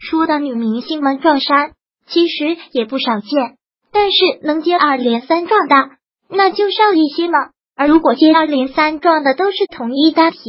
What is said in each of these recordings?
说到女明星们撞衫，其实也不少见，但是能接二连三撞的，那就少一些了。而如果接二连三撞的都是同一单品，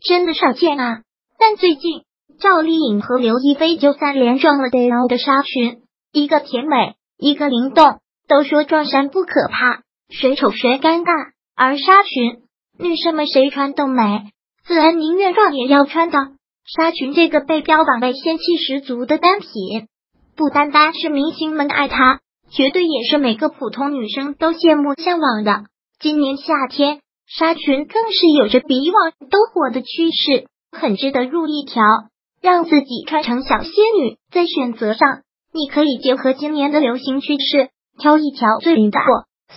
真的少见啊。但最近赵丽颖和刘亦菲就三连撞了 Dior 的纱裙，一个甜美，一个灵动。都说撞衫不可怕，谁丑谁尴尬。而纱裙，女生们谁穿都美，自然宁愿撞也要穿的。纱裙这个被标榜为仙气十足的单品，不单单是明星们爱它，绝对也是每个普通女生都羡慕向往的。今年夏天，纱裙更是有着比以往都火的趋势，很值得入一条，让自己穿成小仙女。在选择上，你可以结合今年的流行趋势，挑一条最的货。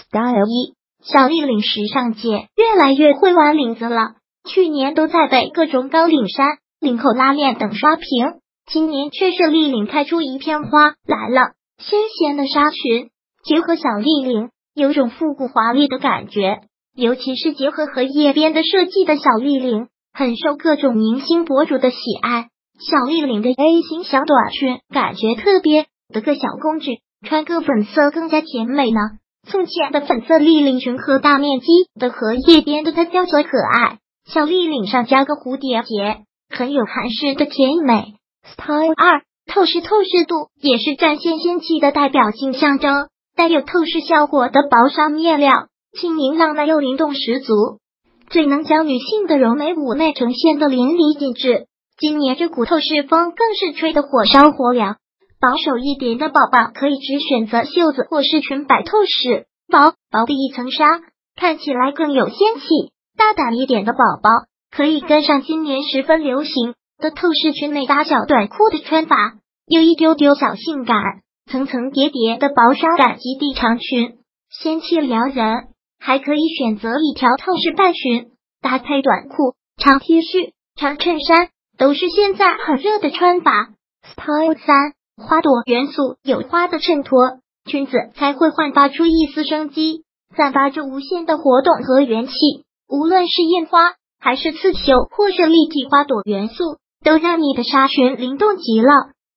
Style 一，小立领时尚界越来越会玩领子了，去年都在被各种高领衫。领口拉链等刷屏，今年却是立领开出一片花来了。纤纤的纱裙结合小立领，有种复古华丽的感觉。尤其是结合荷叶边的设计的小立领，很受各种明星博主的喜爱。小立领的 A 型小短裙，感觉特别的个小公主，穿个粉色更加甜美呢。宋茜的粉色立领裙和大面积的荷叶边的它吊着可爱，小立领上加个蝴蝶结。很有韩式的甜美。Style 二，透视透视度也是展现仙气的代表性象征，带有透视效果的薄纱面料，轻盈浪漫又灵动十足，最能将女性的柔美妩媚呈现的淋漓尽致。今年这股透视风更是吹得火烧火燎。保守一点的宝宝可以只选择袖子或是裙摆透视，薄薄的一层纱，看起来更有仙气。大胆一点的宝宝。可以跟上今年十分流行的透视裙内搭小短裤的穿法，有一丢丢小性感，层层叠叠的薄纱感及地长裙，仙气撩人。还可以选择一条透视半裙，搭配短裤、长 T 恤、长衬衫，都是现在很热的穿法。Style 三，花朵元素有花的衬托，裙子才会焕发出一丝生机，散发着无限的活动和元气。无论是印花。还是刺绣或是立体花朵元素，都让你的纱裙灵动极了。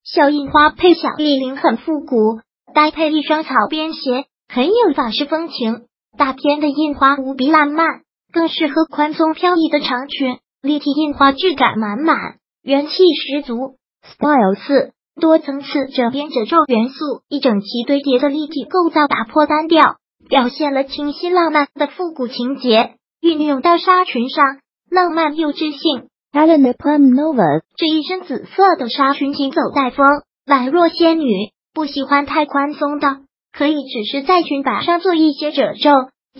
小印花配小立领很复古，搭配一双草编鞋，很有法式风情。大片的印花无比浪漫，更适合宽松飘逸的长裙。立体印花质感满满，元气十足。Style 四，多层次褶边褶皱元素，一整齐堆叠的立体构造打破单调，表现了清新浪漫的复古情节，运用到纱裙上。浪漫又知性，Helena Plum Nova 这一身紫色的纱裙行走带风，宛若仙女。不喜欢太宽松的，可以只是在裙摆上做一些褶皱，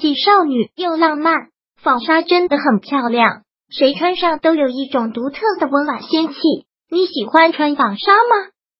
既少女又浪漫。纺纱真的很漂亮，谁穿上都有一种独特的温婉仙气。你喜欢穿纺纱吗？